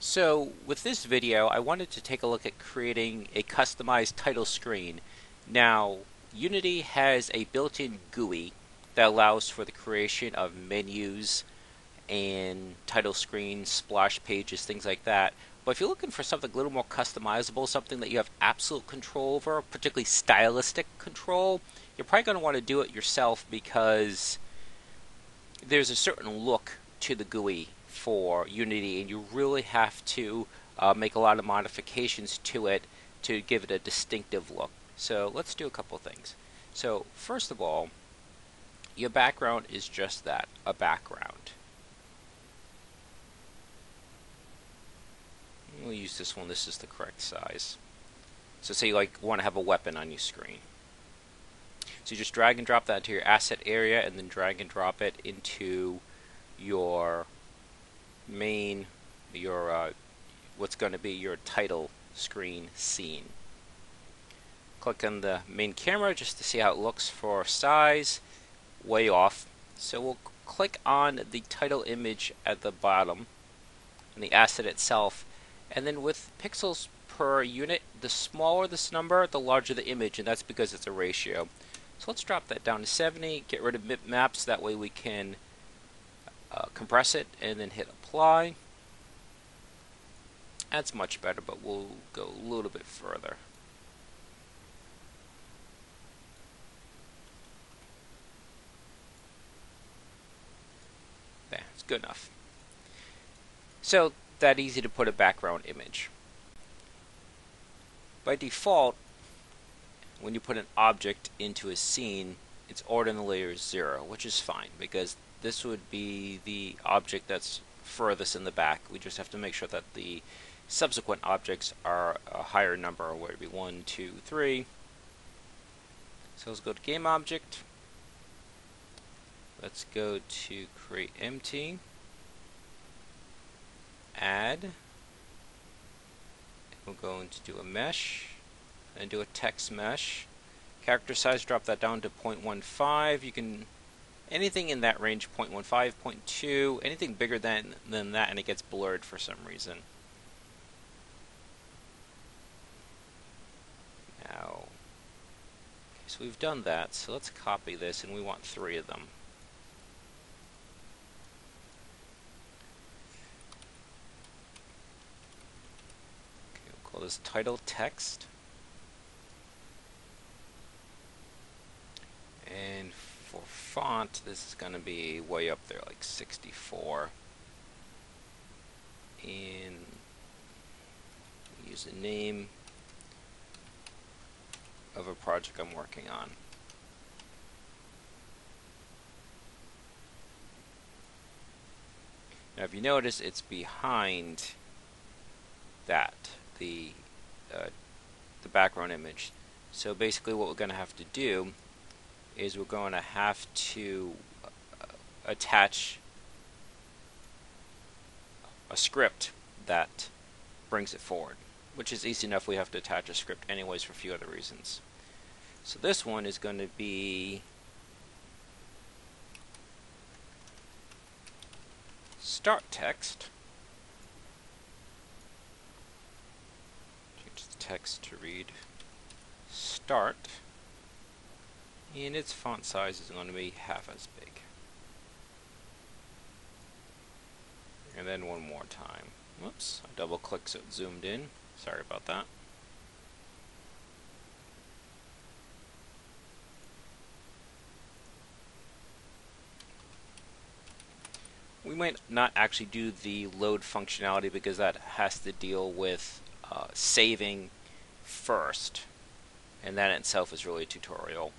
So with this video, I wanted to take a look at creating a customized title screen. Now, Unity has a built-in GUI that allows for the creation of menus and title screens, splash pages, things like that. But if you're looking for something a little more customizable, something that you have absolute control over, particularly stylistic control, you're probably going to want to do it yourself because there's a certain look to the GUI for Unity, and you really have to uh, make a lot of modifications to it to give it a distinctive look. So let's do a couple things. So first of all, your background is just that, a background. We'll use this one, this is the correct size. So say you like want to have a weapon on your screen. So you just drag and drop that to your asset area and then drag and drop it into your main, your uh, what's going to be your title screen scene. Click on the main camera just to see how it looks for size, way off. So we'll click on the title image at the bottom and the asset itself and then with pixels per unit the smaller this number the larger the image and that's because it's a ratio so let's drop that down to 70 get rid of maps that way we can uh, compress it and then hit apply. That's much better, but we'll go a little bit further. There, it's good enough. So, that easy to put a background image. By default, when you put an object into a scene, its order in layer is zero, which is fine because this would be the object that's furthest in the back. We just have to make sure that the subsequent objects are a higher number, whether it be one, two, three. So let's go to game object. Let's go to create empty, add. We're going to do a mesh and do a text mesh. Character size, drop that down to 0.15. You can anything in that range 0.15 0.2 anything bigger than than that and it gets blurred for some reason. Now so we've done that so let's copy this and we want three of them. Okay, we'll call this title text and for font, this is going to be way up there, like 64. And use the name of a project I'm working on. Now if you notice, it's behind that, the, uh, the background image. So basically what we're going to have to do is we're going to have to uh, attach a script that brings it forward, which is easy enough. We have to attach a script anyways for a few other reasons. So this one is going to be start text. Change the text to read start and its font size is going to be half as big. And then one more time. Whoops, I double clicked so it zoomed in. Sorry about that. We might not actually do the load functionality because that has to deal with uh, saving first and that itself is really a tutorial.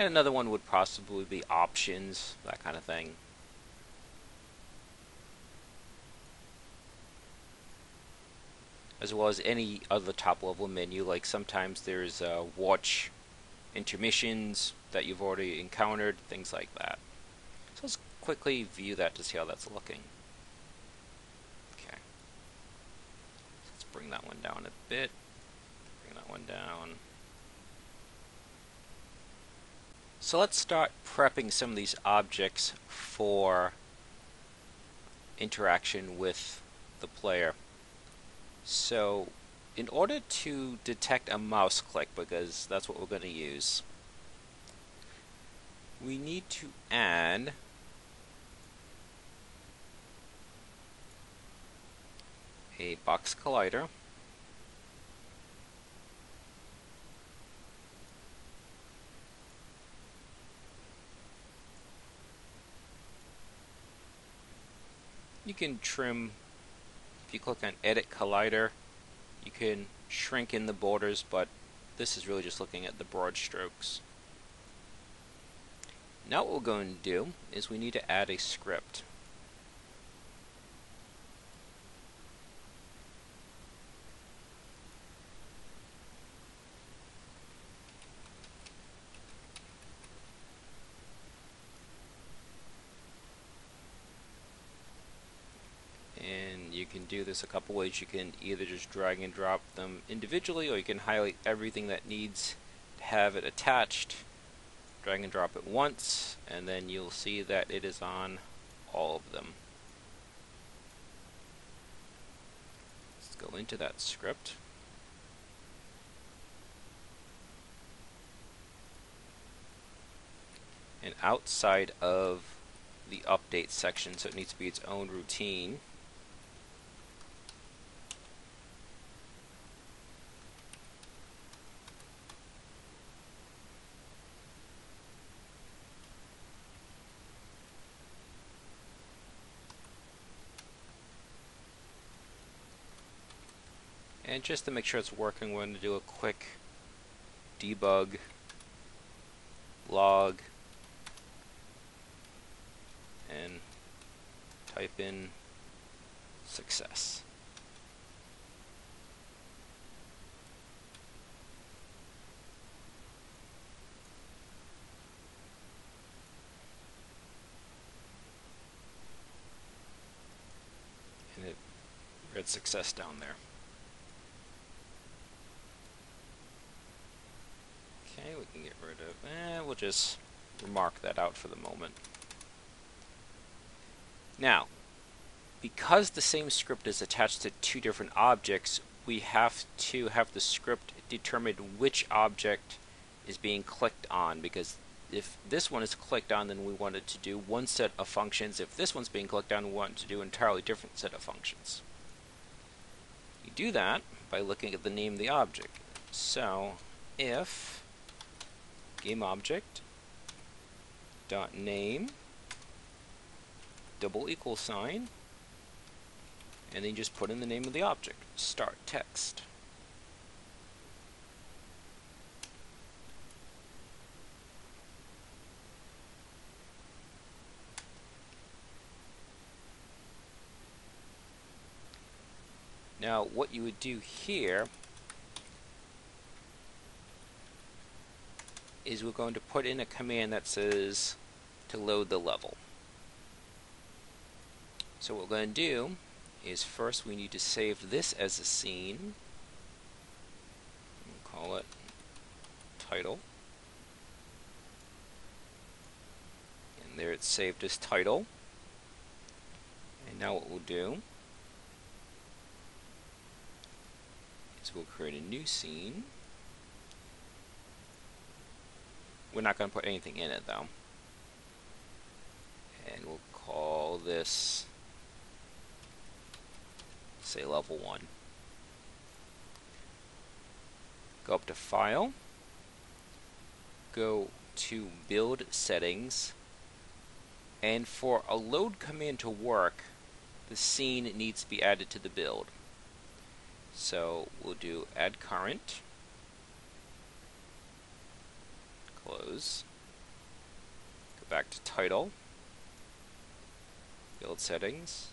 And another one would possibly be options, that kind of thing. As well as any other top level menu, like sometimes there's uh, watch intermissions that you've already encountered, things like that. So let's quickly view that to see how that's looking. Okay. Let's bring that one down a bit. Bring that one down. So let's start prepping some of these objects for interaction with the player. So in order to detect a mouse click, because that's what we're going to use, we need to add a box collider you can trim if you click on edit collider you can shrink in the borders but this is really just looking at the broad strokes. Now what we're going to do is we need to add a script you can do this a couple ways. You can either just drag and drop them individually, or you can highlight everything that needs to have it attached, drag and drop it once, and then you'll see that it is on all of them. Let's go into that script. And outside of the update section, so it needs to be its own routine, And just to make sure it's working, we're going to do a quick debug log and type in success. And it read success down there. Okay, we can get rid of, eh, we'll just mark that out for the moment. Now, because the same script is attached to two different objects, we have to have the script determine which object is being clicked on because if this one is clicked on then we want it to do one set of functions. If this one's being clicked on we want to do an entirely different set of functions. You do that by looking at the name of the object. So if game object dot name double equal sign and then just put in the name of the object. Start text. Now what you would do here is we're going to put in a command that says to load the level. So what we're going to do is first we need to save this as a scene. We'll call it title. And there it's saved as title. And now what we'll do is we'll create a new scene. We're not going to put anything in it though. And we'll call this, say level 1. Go up to File, go to Build Settings, and for a load command to work, the scene needs to be added to the build. So we'll do add current. Close. Go back to title, build settings,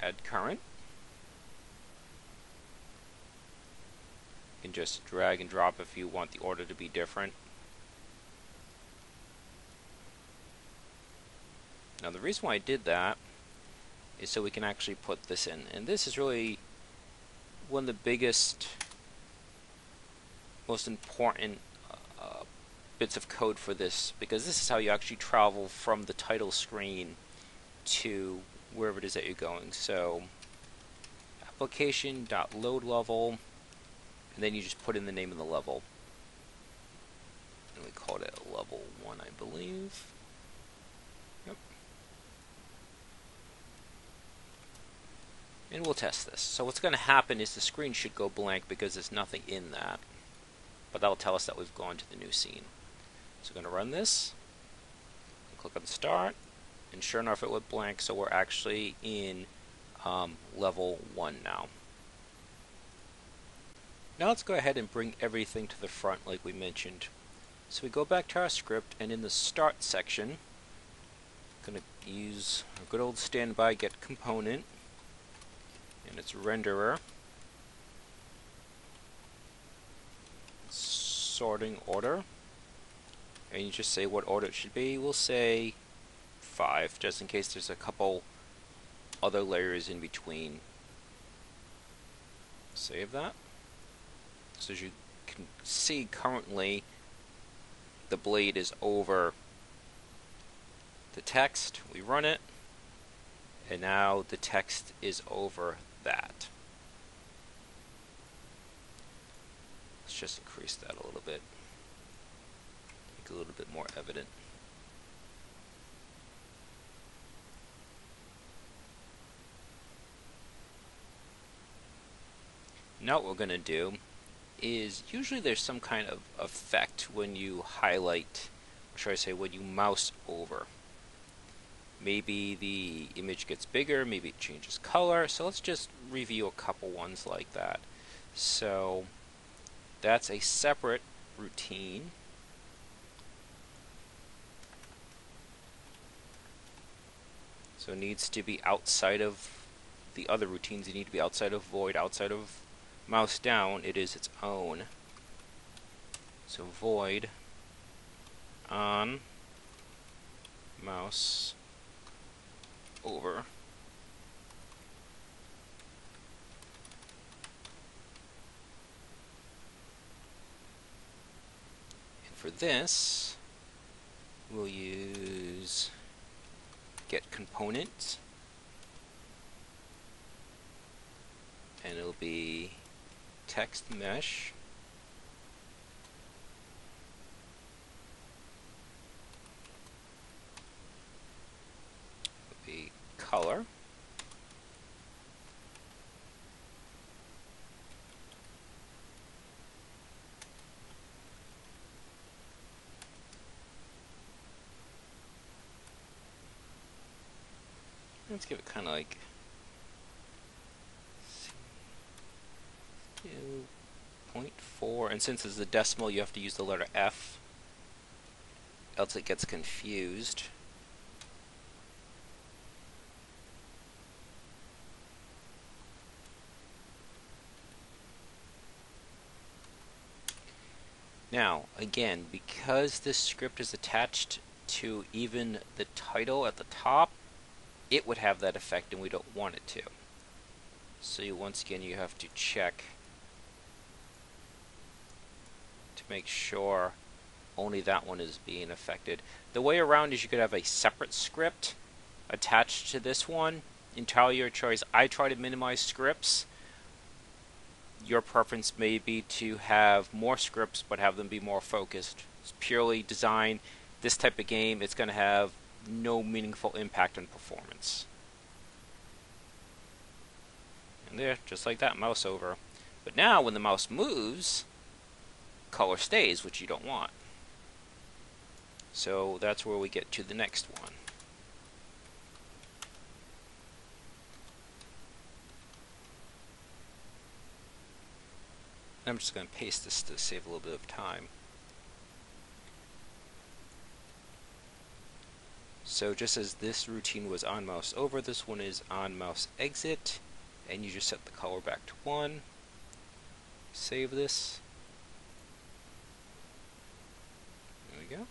add current. You can just drag and drop if you want the order to be different. Now the reason why I did that is so we can actually put this in. And this is really one of the biggest, most important bits of code for this because this is how you actually travel from the title screen to wherever it is that you're going. So application dot load level and then you just put in the name of the level. And we called it level 1 I believe. Yep. And we'll test this. So what's going to happen is the screen should go blank because there's nothing in that. But that'll tell us that we've gone to the new scene. So we're going to run this. Click on start. And sure enough it went blank so we're actually in um, level 1 now. Now let's go ahead and bring everything to the front like we mentioned. So we go back to our script and in the start section, I'm going to use a good old standby get component and its renderer. Sorting order. And you just say what order it should be. We'll say 5 just in case there's a couple other layers in between. Save that. So as you can see currently, the blade is over the text. We run it, and now the text is over that. Let's just increase that a little bit. A little bit more evident. Now what we're going to do is usually there's some kind of effect when you highlight, or should I say when you mouse over. Maybe the image gets bigger, maybe it changes color, so let's just review a couple ones like that. So that's a separate routine. So it needs to be outside of the other routines. You need to be outside of void, outside of mouse down, it is its own. So void on mouse over. And for this, we'll use get component and it'll be text mesh. Be color. Let's give it kind of like 2.4, and since it's a decimal, you have to use the letter F, else it gets confused. Now, again, because this script is attached to even the title at the top, it would have that effect and we don't want it to. So you, once again, you have to check to make sure only that one is being affected. The way around is you could have a separate script attached to this one. Entirely your choice. I try to minimize scripts. Your preference may be to have more scripts but have them be more focused. It's purely design. This type of game, it's going to have no meaningful impact on performance. And there, just like that, mouse over. But now when the mouse moves, color stays, which you don't want. So that's where we get to the next one. I'm just going to paste this to save a little bit of time. So just as this routine was on mouse over, this one is on mouse exit. And you just set the color back to 1 save this. There we go